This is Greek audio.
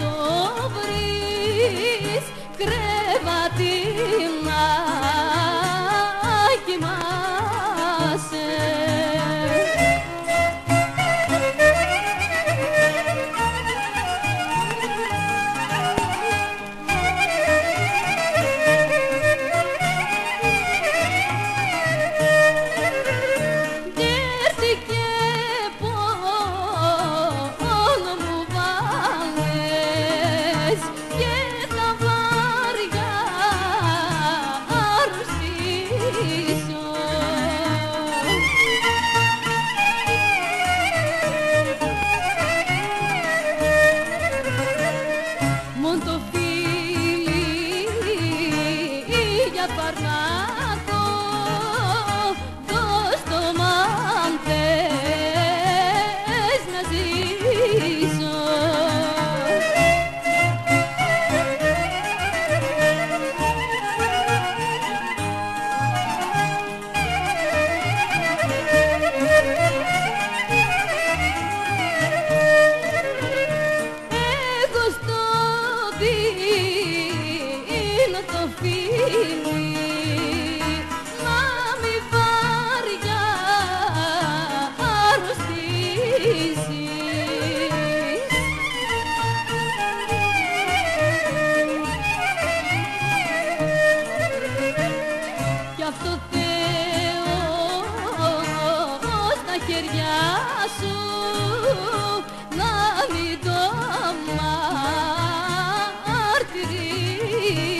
το βρεις κρεβάτι να όλο το φίλι να μη βάρια αρρωστήσεις. Κι αυτό Θεός στα χέρια σου να μην το μάρτυρεις